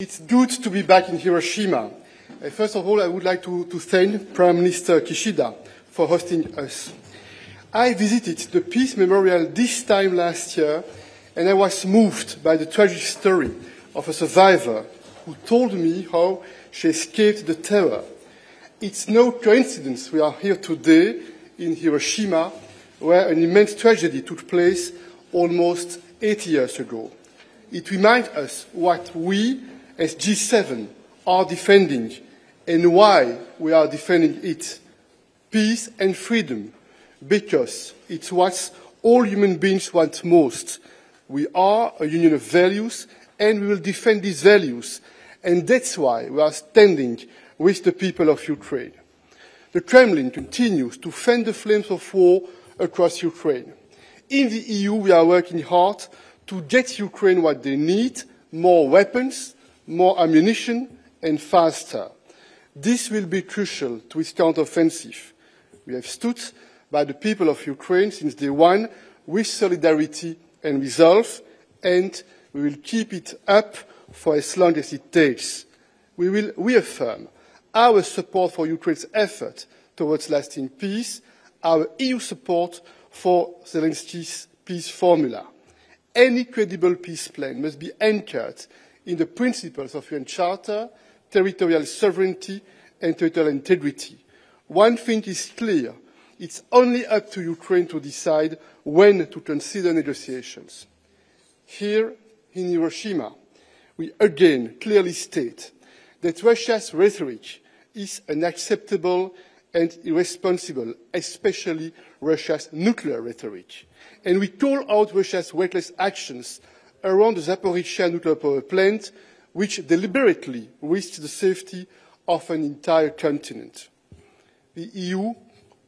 It's good to be back in Hiroshima. Uh, first of all, I would like to, to thank Prime Minister Kishida for hosting us. I visited the Peace Memorial this time last year, and I was moved by the tragic story of a survivor who told me how she escaped the terror. It's no coincidence we are here today in Hiroshima, where an immense tragedy took place almost 80 years ago. It reminds us what we as G7 are defending and why we are defending it. Peace and freedom, because it's what all human beings want most. We are a union of values and we will defend these values. And that's why we are standing with the people of Ukraine. The Kremlin continues to fan the flames of war across Ukraine. In the EU, we are working hard to get Ukraine what they need, more weapons, more ammunition, and faster. This will be crucial to its counteroffensive. We have stood by the people of Ukraine since day one with solidarity and resolve, and we will keep it up for as long as it takes. We will reaffirm our support for Ukraine's effort towards lasting peace, our EU support for Zelensky's peace formula. Any credible peace plan must be anchored in the principles of UN Charter, territorial sovereignty and territorial integrity. One thing is clear, it's only up to Ukraine to decide when to consider negotiations. Here in Hiroshima, we again clearly state that Russia's rhetoric is unacceptable and irresponsible, especially Russia's nuclear rhetoric. And we call out Russia's reckless actions around the Zaporizhzhia nuclear power plant, which deliberately risked the safety of an entire continent. The EU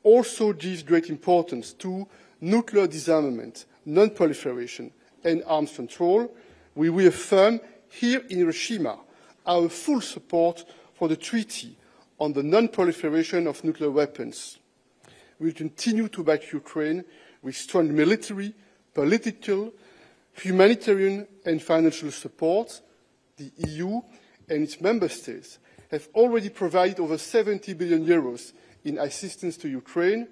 also gives great importance to nuclear disarmament, non-proliferation and arms control. We reaffirm here in Hiroshima our full support for the treaty on the non-proliferation of nuclear weapons. We continue to back Ukraine with strong military, political, humanitarian and financial support. The EU and its member states have already provided over 70 billion euros in assistance to Ukraine.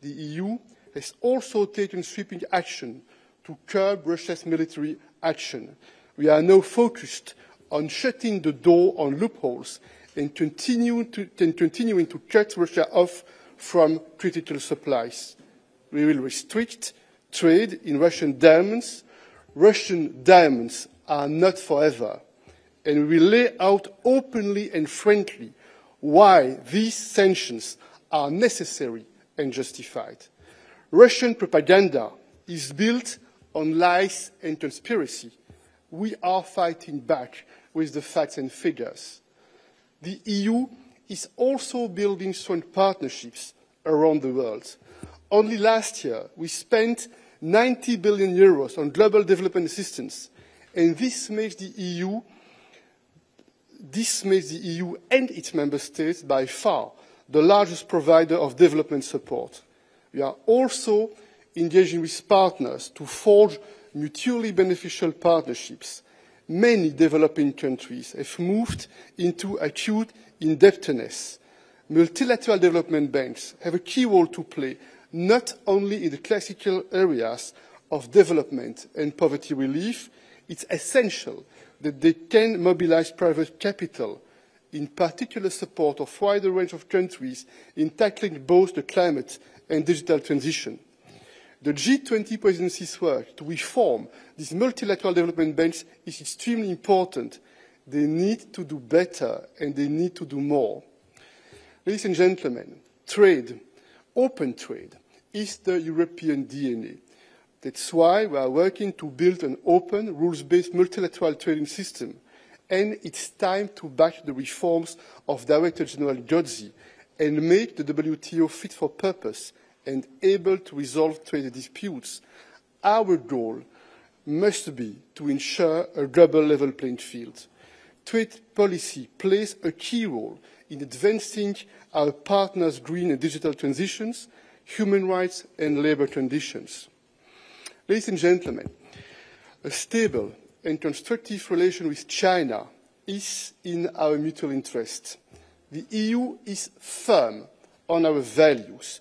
The EU has also taken sweeping action to curb Russia's military action. We are now focused on shutting the door on loopholes and, continue to, and continuing to cut Russia off from critical supplies. We will restrict trade in Russian diamonds. Russian diamonds are not forever. And we lay out openly and frankly why these sanctions are necessary and justified. Russian propaganda is built on lies and conspiracy. We are fighting back with the facts and figures the EU is also building strong partnerships around the world. Only last year, we spent 90 billion euros on global development assistance, and this makes the EU this makes the EU and its member states by far the largest provider of development support. We are also engaging with partners to forge mutually beneficial partnerships many developing countries have moved into acute indebtedness. Multilateral development banks have a key role to play, not only in the classical areas of development and poverty relief, it's essential that they can mobilize private capital, in particular support of a wider range of countries in tackling both the climate and digital transition. The G20 presidency's work to reform these multilateral development banks is extremely important. They need to do better and they need to do more. Ladies and gentlemen, trade, open trade, is the European DNA. That's why we are working to build an open, rules-based multilateral trading system. And it's time to back the reforms of Director General Ngozi and make the WTO fit for purpose and able to resolve trade disputes. Our goal must be to ensure a global level playing field. Trade policy plays a key role in advancing our partners' green and digital transitions, human rights and labour conditions. Ladies and gentlemen, a stable and constructive relation with China is in our mutual interest. The EU is firm on our values.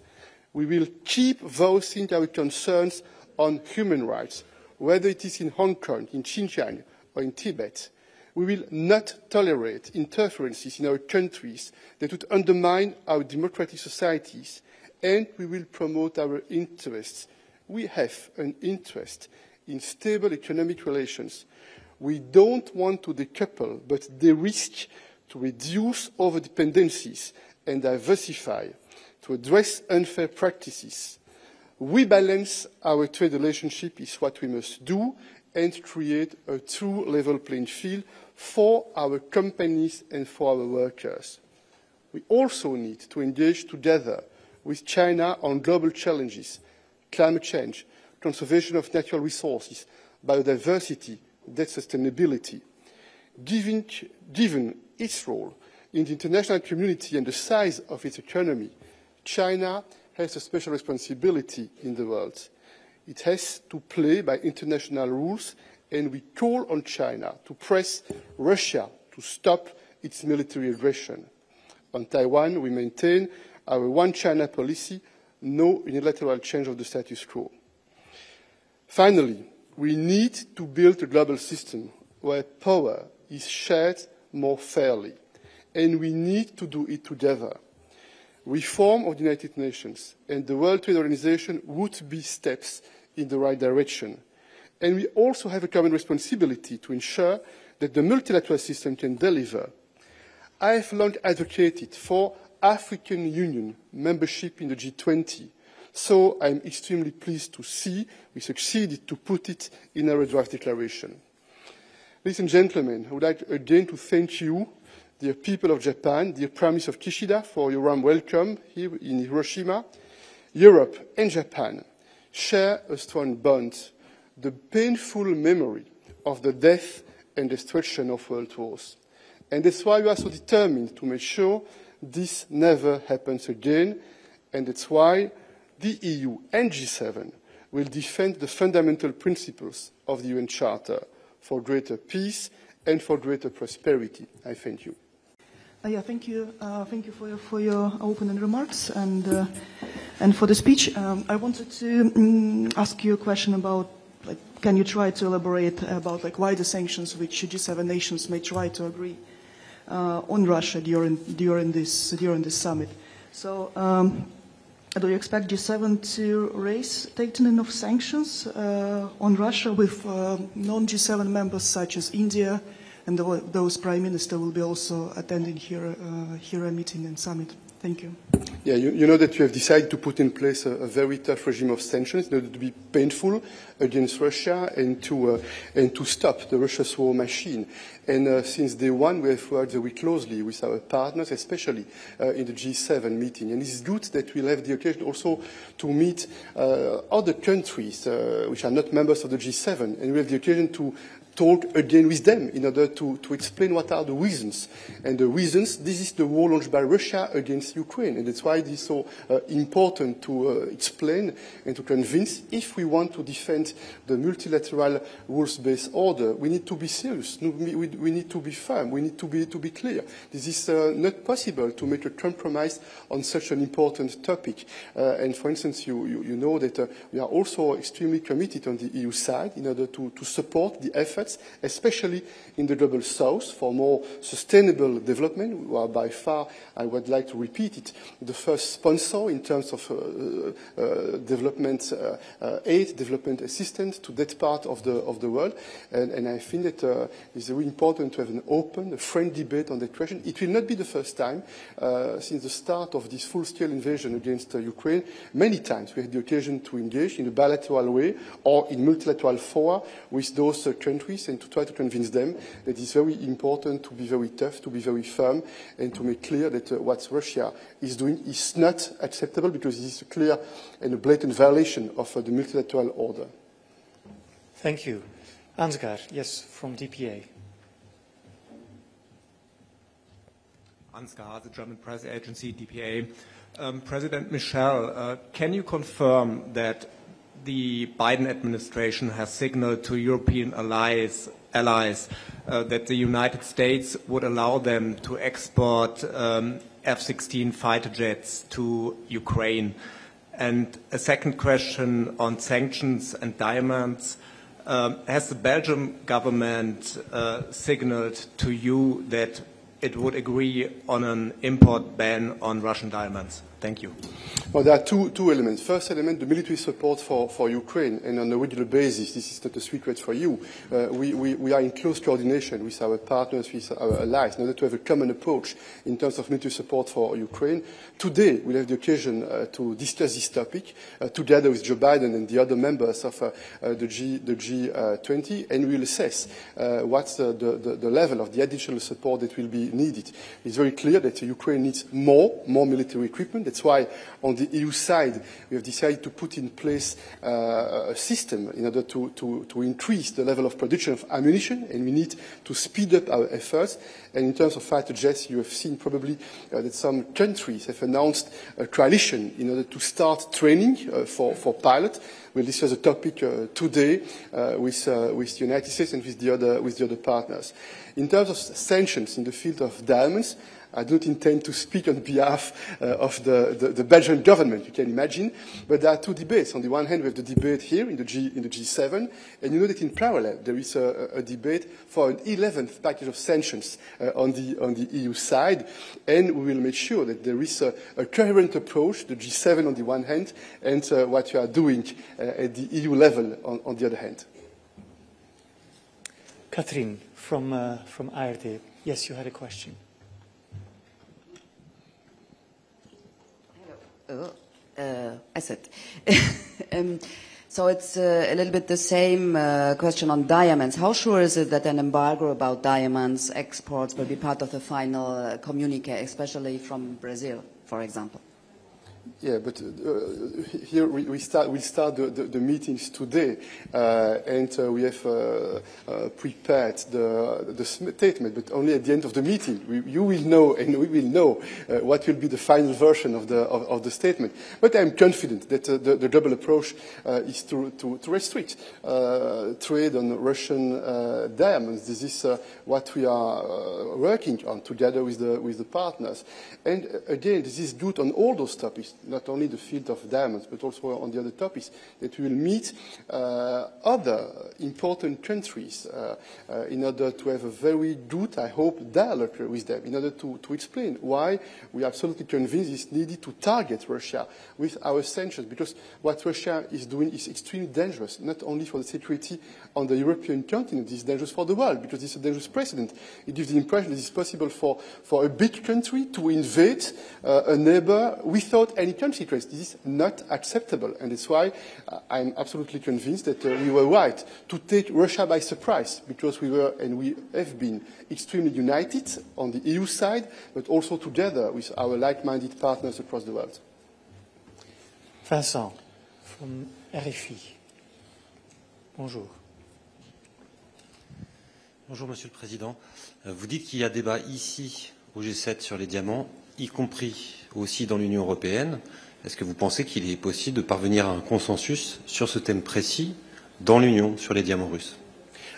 We will keep voicing our concerns on human rights, whether it is in Hong Kong, in Xinjiang, or in Tibet. We will not tolerate interferences in our countries that would undermine our democratic societies, and we will promote our interests. We have an interest in stable economic relations. We don't want to decouple, but the risk to reduce over-dependencies and diversify, to address unfair practices. We balance our trade relationship is what we must do and create a true level playing field for our companies and for our workers. We also need to engage together with China on global challenges, climate change, conservation of natural resources, biodiversity, debt sustainability. Given, given its role in the international community and the size of its economy, China has a special responsibility in the world. It has to play by international rules, and we call on China to press Russia to stop its military aggression. On Taiwan, we maintain our one China policy, no unilateral change of the status quo. Finally, we need to build a global system where power is shared more fairly, and we need to do it together. Reform of the United Nations and the World Trade Organization would be steps in the right direction. And we also have a common responsibility to ensure that the multilateral system can deliver. I have long advocated for African Union membership in the G20, so I'm extremely pleased to see we succeeded to put it in our draft declaration. Ladies and gentlemen, I would like again to thank you dear people of Japan, dear Prime Minister of Kishida, for your warm welcome here in Hiroshima. Europe and Japan share a strong bond, the painful memory of the death and destruction of world wars. And that's why we are so determined to make sure this never happens again, and that's why the EU and G7 will defend the fundamental principles of the UN Charter for greater peace and for greater prosperity. I thank you. Uh, yeah, thank you. Uh, thank you for your, for your opening remarks and, uh, and for the speech. Um, I wanted to um, ask you a question about, like, can you try to elaborate about like why the sanctions which G7 nations may try to agree on Russia during, during, this, during this summit? So, um, do you expect G7 to raise tightening of sanctions uh, on Russia with uh, non-G7 members such as India, and those prime minister will be also attending here, uh, here a meeting and summit. Thank you. Yeah, you, you, know that you have decided to put in place a, a, very tough regime of sanctions in order to be painful against Russia and to, uh, and to stop the Russia's war machine. And uh, since day one, we have worked very closely with our partners, especially uh, in the G7 meeting. And it is good that we'll have the occasion also to meet uh, other countries uh, which are not members of the G7, and we have the occasion to talk again with them in order to, to explain what are the reasons. And the reasons, this is the war launched by Russia against Ukraine. And that's why it is so uh, important to uh, explain and to convince if we want to defend the multilateral rules-based order, we need to be serious. We, need to be firm. We need to be, to be clear. This is uh, not possible to make a compromise on such an important topic. Uh, and for instance, you, you, you know that uh, we are also extremely committed on the EU side in order to, to support the effort especially in the Global South, for more sustainable development. We are by far, I would like to repeat it, the first sponsor in terms of uh, uh, development uh, aid, development assistance to that part of the, of the world. And, and I think that uh, it's very important to have an open, a frank debate on that question. It will not be the first time uh, since the start of this full-scale invasion against Ukraine. Many times we had the occasion to engage in a bilateral way or in multilateral fora with those countries countries and to try to convince them that it's very important to be very tough, to be very firm, and to make clear that uh, what Russia is doing is not acceptable because it is a clear and a blatant violation of uh, the multilateral order. Thank you. Ansgar, yes, from DPA. Ansgar, the German press agency, DPA. Um, President Michel, uh, can you confirm that the Biden administration has signaled to European allies allies uh, that the United States would allow them to export um, F-16 fighter jets to Ukraine. And a second question on sanctions and diamonds. Um, has the Belgian government uh, signaled to you that it would agree on an import ban on Russian diamonds? Thank you. Well, there are two, two elements. First element, the military support for, for Ukraine, and on a regular basis, this is not a secret for you. Uh, we, we, we are in close coordination with our partners, with our allies, in order to have a common approach in terms of military support for Ukraine. Today, we'll have the occasion uh, to discuss this topic uh, together with Joe Biden and the other members of uh, uh, the, G, the G20, and we will assess uh, what's the, the, the level of the additional support that will be needed. It's very clear that Ukraine needs more, more military equipment that's why on the EU side, we have decided to put in place uh, a system in order to, to, to, increase the level of production of ammunition, and we need to speed up our efforts. And in terms of fighter jets, you have seen probably uh, that some countries have announced a coalition in order to start training uh, for, for pilots. We'll discuss the topic uh, today uh, with, uh, with the United States and with the, other, with the other partners. In terms of sanctions in the field of diamonds, I don't intend to speak on behalf uh, of the, the, the, Belgian government, you can imagine. But there are two debates. On the one hand, we have the debate here in the, G, in the G7, and you know that in parallel, there is a, a debate for an 11th package of sanctions uh, on, the, on the EU side, and we will make sure that there is a, a coherent approach, the G7 on the one hand, and uh, what you are doing uh, at the EU level on, on, the other hand. Catherine from, uh, from ARD. Yes, you had a question. Oh, uh, said. um, so it's uh, a little bit the same uh, question on diamonds. How sure is it that an embargo about diamonds exports will be part of the final uh, communique, especially from Brazil, for example? Yeah, but uh, here we, we start, we'll start the, the, the meetings today, uh, and uh, we have uh, uh, prepared the, the statement, but only at the end of the meeting. We, you will know, and we will know uh, what will be the final version of the, of, of the statement. But I'm confident that the, the, double approach is to, to, to restrict trade on Russian diamonds. This is what we are working on together with the, with the partners. And again, this is good on all those topics not only the field of diamonds, but also on the other topics, that we will meet uh, other important countries uh, uh, in order to have a very good, I hope, dialogue with them, in order to, to explain why we are absolutely convinced it's needed to target Russia with our sanctions, because what Russia is doing is extremely dangerous, not only for the security on the European continent, it's dangerous for the world, because it's a dangerous precedent. It gives the impression that it's possible for, for a big country to invade uh, a neighbor without any consequence. This is not acceptable. And that's why uh, I'm absolutely convinced that uh, we were right to take Russia by surprise, because we were and we have been extremely united on the EU side, but also together with our like-minded partners across the world. Vincent from RFI. Bonjour. Bonjour Monsieur le Président. Euh, vous dites qu'il y a débat ici au G7 sur les diamants, y compris aussi dans l'Union européenne. Est-ce que vous pensez qu'il est possible de parvenir à un consensus sur ce thème précis dans l'Union sur les diamants russes?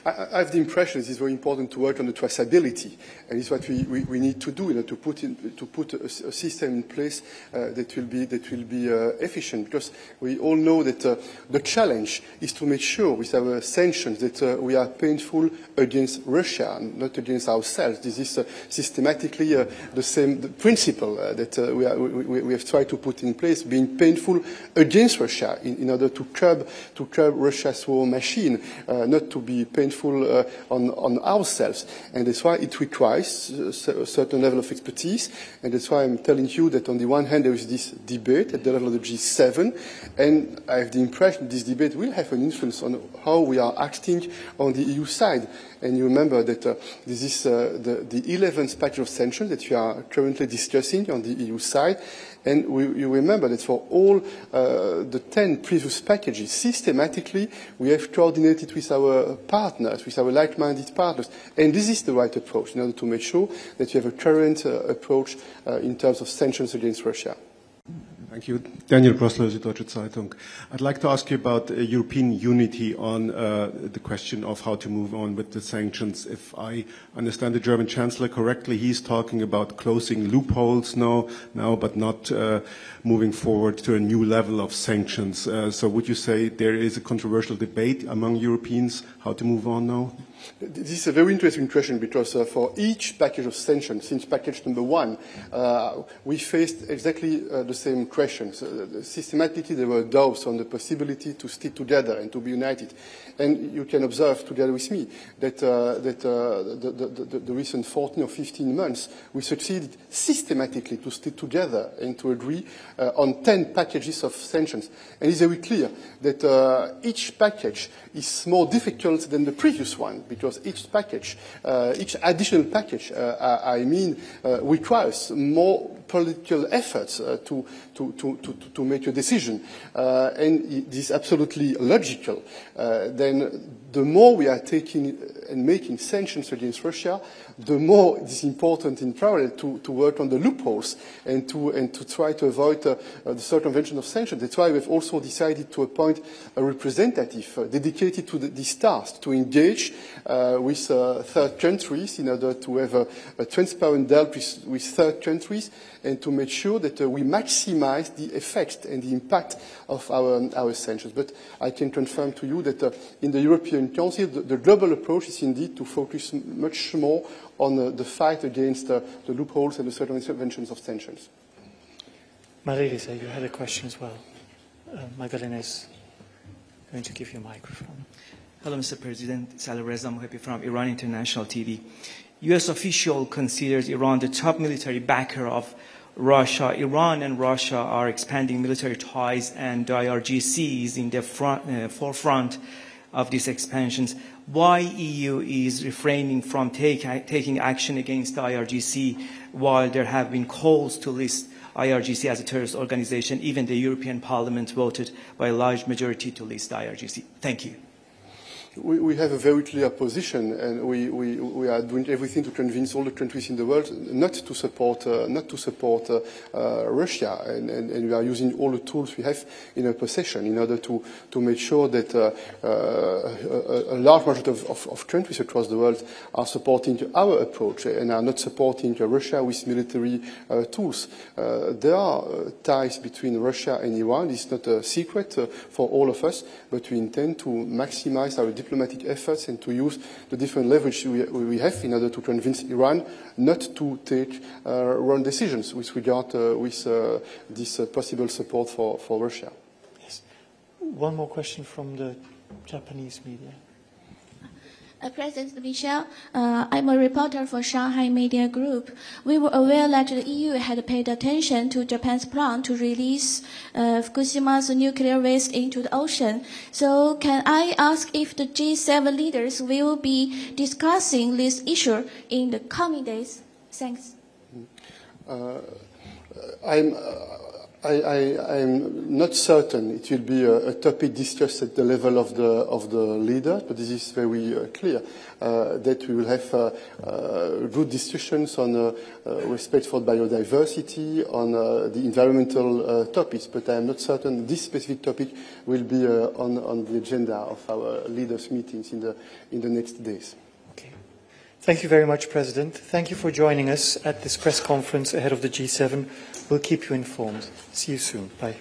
I, I have the impression it is very important to work on the traceability, and it's what we, we, we need to do, you know, to put, in, to put a, a system in place uh, that will be, that will be uh, efficient, because we all know that uh, the challenge is to make sure with our sanctions that uh, we are painful against Russia, not against ourselves. This is uh, systematically uh, the same the principle that we, are, we, we, have tried to put in place, being painful against Russia in, in order to curb, to curb Russia's war machine, not to be painful uh, on, on ourselves. And that's why it requires a certain level of expertise. And that's why I'm telling you that on the one hand, there is this debate at the level of the G7. And I have the impression this debate will have an influence on how we are acting on the EU side. And you remember that uh, this is uh, the, the 11th package of sanctions that we are currently discussing on the EU side. And we, you remember that for all uh, the 10 previous packages, systematically, we have coordinated with our partners, with our like-minded partners. And this is the right approach in order to make sure that you have a current uh, approach uh, in terms of sanctions against Russia. Thank you. Daniel Brössler, Süddeutsche Zeitung. I'd like to ask you about uh, European unity on uh, the question of how to move on with the sanctions. If I understand the German Chancellor correctly, he's talking about closing loopholes now, now but not uh, moving forward to a new level of sanctions. Uh, so would you say there is a controversial debate among Europeans how to move on now? This is a very interesting question because uh, for each package of sanctions, since package number one, uh, we faced exactly uh, the same questions. Uh, systematically, there were doubts on the possibility to stick together and to be united. And you can observe together with me that, uh, that uh, the, the, the, the, recent 14 or 15 months, we succeeded systematically to stick together and to agree on 10 packages of sanctions. And it's very clear that each package is more difficult than the previous one because each package, uh, each additional package, uh, I mean, uh, requires more political efforts to, to, to, to, make a decision. And it is absolutely logical. Then the more we are taking and making sanctions against Russia, the more it is important in parallel to, to work on the loopholes and to, and to try to avoid uh, uh, the circumvention of sanctions. That's why we've also decided to appoint a representative uh, dedicated to the, this task, to engage uh, with third countries in order to have a, a transparent deal with, with, third countries and to make sure that we maximize the effect and the impact of our, our sanctions. But I can confirm to you that in the European Council, the, the global approach is indeed to focus much more on uh, the fight against uh, the loopholes and the circumventions of sanctions. Marie-Lise, you had a question as well. Uh, Magdalena is going to give you a microphone. Hello, Mr. President. Saleh Reza Mohebi from Iran International TV. U.S. official considers Iran the top military backer of Russia. Iran and Russia are expanding military ties and IRGC is in the front, uh, forefront of these expansions why EU is refraining from take, taking action against the IRGC while there have been calls to list IRGC as a terrorist organization. Even the European Parliament voted by a large majority to list the IRGC. Thank you we, we, have a very clear position, and we, we, we, are doing everything to convince all the countries in the world not to support, uh, not to support uh, uh, Russia, and, and, and, we are using all the tools we have in our possession in order to, to make sure that uh, uh, a, a, large majority of, of, of, countries across the world are supporting our approach and are not supporting Russia with military uh, tools. there are ties between Russia and Iran. It's not a secret for all of us, but we intend to maximize our diplomatic efforts and to use the different leverage we, we have in order to convince Iran not to take uh, wrong decisions with regard uh, with uh, this possible support for, for Russia. Yes. One more question from the Japanese media. Uh, President Michel, uh, I'm a reporter for Shanghai Media Group. We were aware that the EU had paid attention to Japan's plan to release uh, Fukushima's nuclear waste into the ocean. So can I ask if the G7 leaders will be discussing this issue in the coming days? Thanks. Uh, I'm, uh, I, am not certain it will be a, a, topic discussed at the level of the, of the leaders, but this is very uh, clear uh, that we will have uh, uh good discussions on uh, uh, respect for biodiversity, on the environmental topics, but I am not certain this specific topic will be on, on the agenda of our leaders' meetings in the, in the next days. Thank you very much, President. Thank you for joining us at this press conference ahead of the G7. We'll keep you informed. See you soon. Bye.